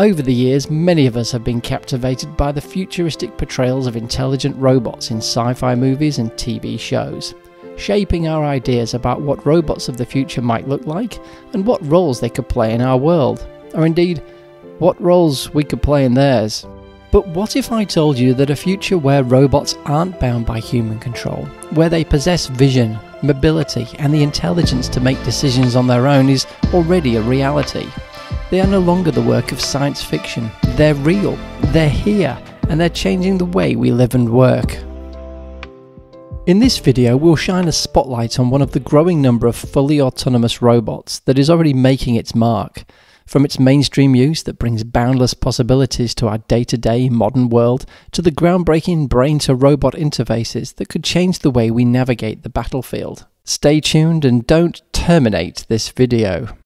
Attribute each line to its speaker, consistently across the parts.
Speaker 1: Over the years, many of us have been captivated by the futuristic portrayals of intelligent robots in sci fi movies and TV shows, shaping our ideas about what robots of the future might look like and what roles they could play in our world, or indeed, what roles we could play in theirs. But what if I told you that a future where robots aren't bound by human control, where they possess vision, mobility, and the intelligence to make decisions on their own is already a reality? They are no longer the work of science fiction. They're real, they're here, and they're changing the way we live and work. In this video, we'll shine a spotlight on one of the growing number of fully autonomous robots that is already making its mark. From its mainstream use that brings boundless possibilities to our day to day modern world, to the groundbreaking brain to robot interfaces that could change the way we navigate the battlefield. Stay tuned and don't terminate this video.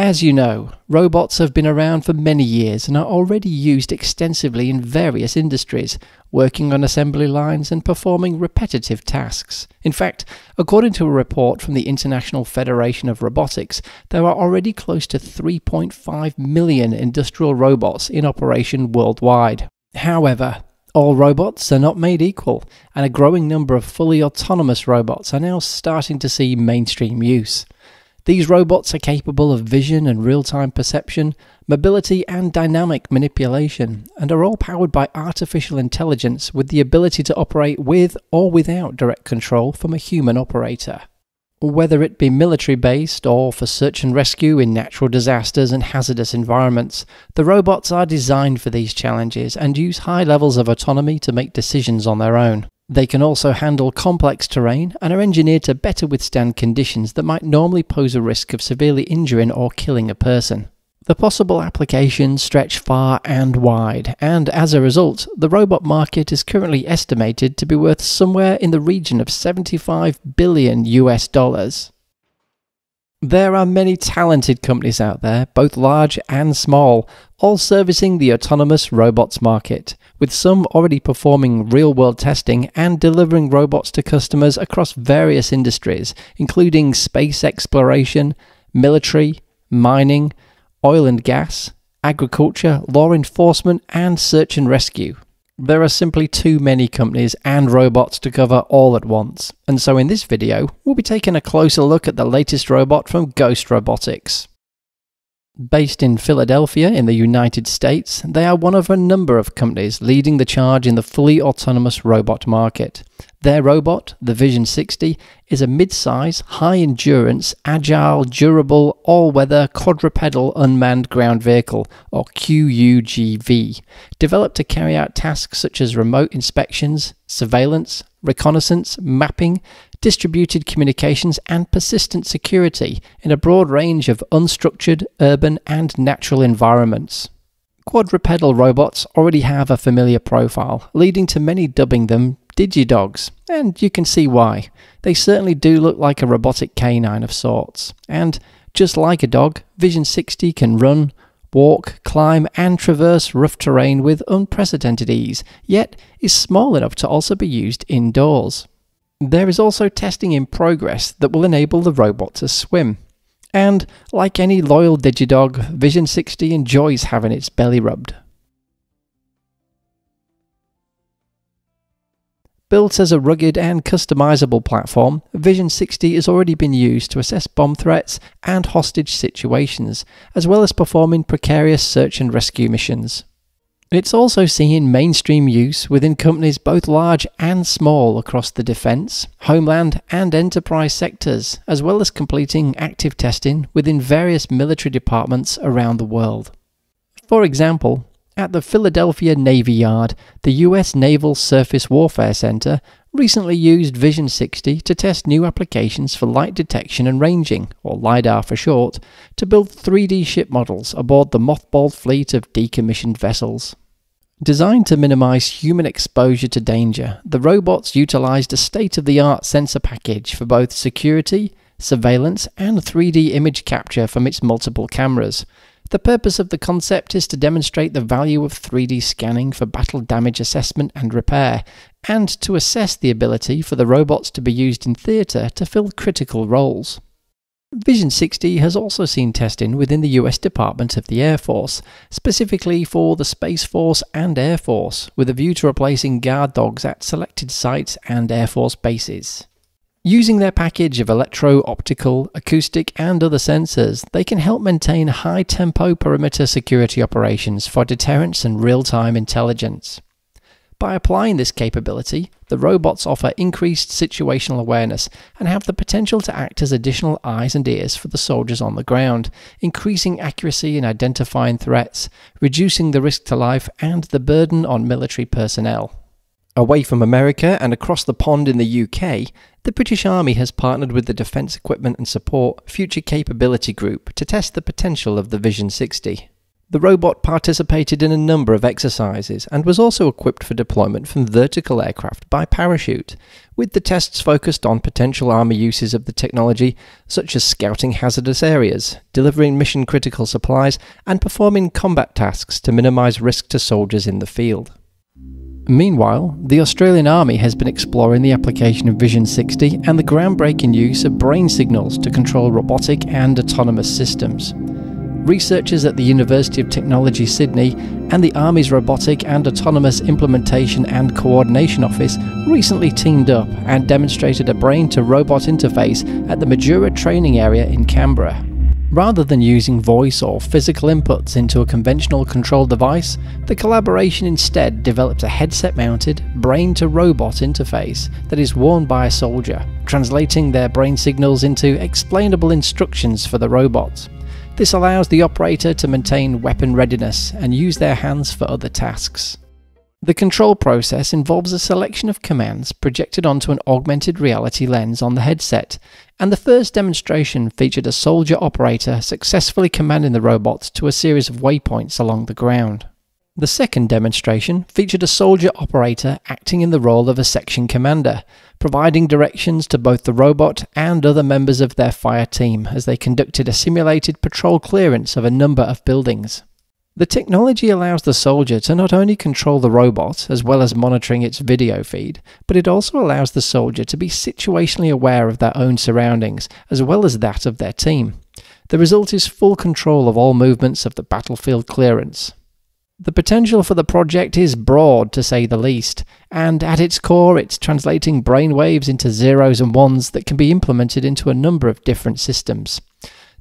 Speaker 1: As you know, robots have been around for many years and are already used extensively in various industries, working on assembly lines and performing repetitive tasks. In fact, according to a report from the International Federation of Robotics, there are already close to 3.5 million industrial robots in operation worldwide. However, all robots are not made equal, and a growing number of fully autonomous robots are now starting to see mainstream use. These robots are capable of vision and real time perception, mobility, and dynamic manipulation, and are all powered by artificial intelligence with the ability to operate with or without direct control from a human operator. Whether it be military based or for search and rescue in natural disasters and hazardous environments, the robots are designed for these challenges and use high levels of autonomy to make decisions on their own. They can also handle complex terrain and are engineered to better withstand conditions that might normally pose a risk of severely injuring or killing a person. The possible applications stretch far and wide, and as a result, the robot market is currently estimated to be worth somewhere in the region of 75 billion US dollars. There are many talented companies out there, both large and small, all servicing the autonomous robots market, with some already performing real world testing and delivering robots to customers across various industries, including space exploration, military, mining, oil and gas, agriculture, law enforcement, and search and rescue. There are simply too many companies and robots to cover all at once, and so in this video, we'll be taking a closer look at the latest robot from Ghost Robotics. Based in Philadelphia in the United States, they are one of a number of companies leading the charge in the fully autonomous robot market. Their robot, the Vision 60, is a mid-size, high-endurance, agile, durable, all-weather quadrupedal unmanned ground vehicle, or QUGV, developed to carry out tasks such as remote inspections, surveillance, reconnaissance, mapping, distributed communications, and persistent security in a broad range of unstructured, urban, and natural environments. Quadrupedal robots already have a familiar profile, leading to many dubbing them Digidogs, and you can see why. They certainly do look like a robotic canine of sorts, and just like a dog, Vision 60 can run, walk, climb, and traverse rough terrain with unprecedented ease, yet is small enough to also be used indoors. There is also testing in progress that will enable the robot to swim. And, like any loyal Digidog, Vision 60 enjoys having its belly rubbed. Built as a rugged and customizable platform, Vision 60 has already been used to assess bomb threats and hostage situations, as well as performing precarious search and rescue missions. It's also seeing mainstream use within companies both large and small across the defence, homeland, and enterprise sectors, as well as completing active testing within various military departments around the world. For example, at the Philadelphia Navy Yard, the US Naval Surface Warfare Center recently used Vision 60 to test new applications for light detection and ranging, or LiDAR for short, to build 3D ship models aboard the mothballed fleet of decommissioned vessels. Designed to minimize human exposure to danger, the robots utilized a state of the art sensor package for both security, surveillance, and 3D image capture from its multiple cameras, the purpose of the concept is to demonstrate the value of 3D scanning for battle damage assessment and repair, and to assess the ability for the robots to be used in theatre to fill critical roles. Vision 60 has also seen testing within the US Department of the Air Force, specifically for the Space Force and Air Force, with a view to replacing guard dogs at selected sites and Air Force bases. Using their package of electro, optical, acoustic, and other sensors, they can help maintain high tempo perimeter security operations for deterrence and real time intelligence. By applying this capability, the robots offer increased situational awareness and have the potential to act as additional eyes and ears for the soldiers on the ground, increasing accuracy in identifying threats, reducing the risk to life and the burden on military personnel. Away from America and across the pond in the UK, the British Army has partnered with the Defence Equipment and Support Future Capability Group to test the potential of the Vision 60. The robot participated in a number of exercises and was also equipped for deployment from vertical aircraft by parachute, with the tests focused on potential Army uses of the technology, such as scouting hazardous areas, delivering mission critical supplies, and performing combat tasks to minimise risk to soldiers in the field. Meanwhile, the Australian Army has been exploring the application of Vision 60 and the groundbreaking use of brain signals to control robotic and autonomous systems. Researchers at the University of Technology Sydney and the Army's Robotic and Autonomous Implementation and Coordination Office recently teamed up and demonstrated a brain to robot interface at the Majura training area in Canberra. Rather than using voice or physical inputs into a conventional control device, the collaboration instead developed a headset mounted, brain to robot interface that is worn by a soldier, translating their brain signals into explainable instructions for the robot. This allows the operator to maintain weapon readiness and use their hands for other tasks. The control process involves a selection of commands projected onto an augmented reality lens on the headset, and the first demonstration featured a soldier operator successfully commanding the robot to a series of waypoints along the ground. The second demonstration featured a soldier operator acting in the role of a section commander, providing directions to both the robot and other members of their fire team as they conducted a simulated patrol clearance of a number of buildings. The technology allows the soldier to not only control the robot as well as monitoring its video feed, but it also allows the soldier to be situationally aware of their own surroundings as well as that of their team. The result is full control of all movements of the battlefield clearance. The potential for the project is broad, to say the least, and at its core, it's translating brainwaves into zeros and ones that can be implemented into a number of different systems.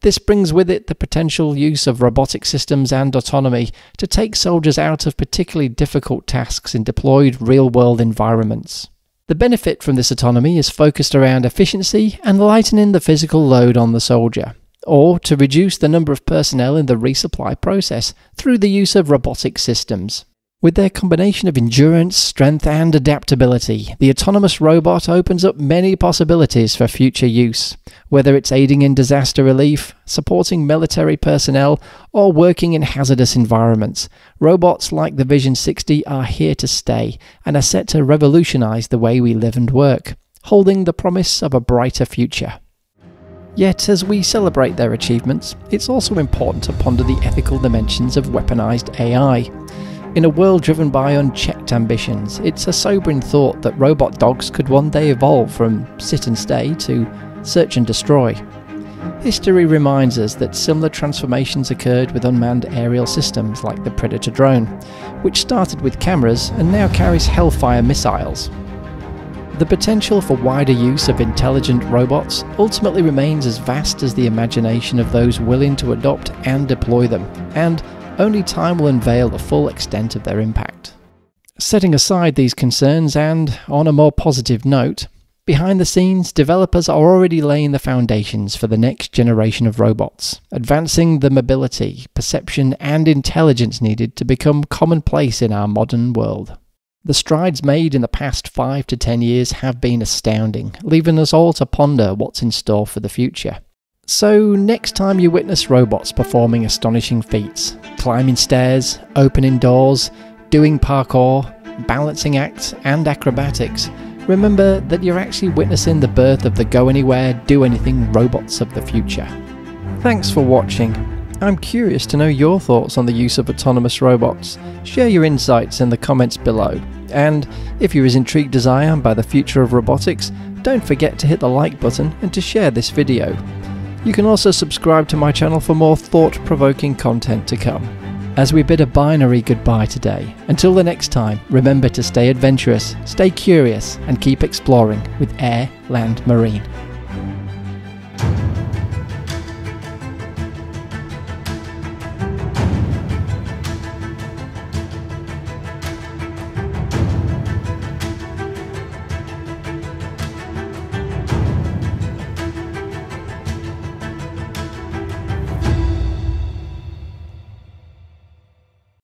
Speaker 1: This brings with it the potential use of robotic systems and autonomy to take soldiers out of particularly difficult tasks in deployed real world environments. The benefit from this autonomy is focused around efficiency and lightening the physical load on the soldier or to reduce the number of personnel in the resupply process through the use of robotic systems. With their combination of endurance, strength, and adaptability, the autonomous robot opens up many possibilities for future use, whether it's aiding in disaster relief, supporting military personnel, or working in hazardous environments. Robots like the Vision 60 are here to stay and are set to revolutionize the way we live and work, holding the promise of a brighter future. Yet, as we celebrate their achievements, it's also important to ponder the ethical dimensions of weaponized AI. In a world driven by unchecked ambitions, it's a sobering thought that robot dogs could one day evolve from sit and stay to search and destroy. History reminds us that similar transformations occurred with unmanned aerial systems like the Predator drone, which started with cameras and now carries Hellfire missiles, the potential for wider use of intelligent robots ultimately remains as vast as the imagination of those willing to adopt and deploy them, and only time will unveil the full extent of their impact. Setting aside these concerns and, on a more positive note, behind the scenes, developers are already laying the foundations for the next generation of robots, advancing the mobility, perception, and intelligence needed to become commonplace in our modern world. The strides made in the past 5 to 10 years have been astounding, leaving us all to ponder what's in store for the future. So, next time you witness robots performing astonishing feats, climbing stairs, opening doors, doing parkour, balancing acts, and acrobatics, remember that you're actually witnessing the birth of the go anywhere, do anything robots of the future. Thanks for watching. I'm curious to know your thoughts on the use of autonomous robots. Share your insights in the comments below. And if you're as intrigued as I am by the future of robotics, don't forget to hit the like button and to share this video. You can also subscribe to my channel for more thought provoking content to come. As we bid a binary goodbye today, until the next time, remember to stay adventurous, stay curious, and keep exploring with Air, Land, Marine.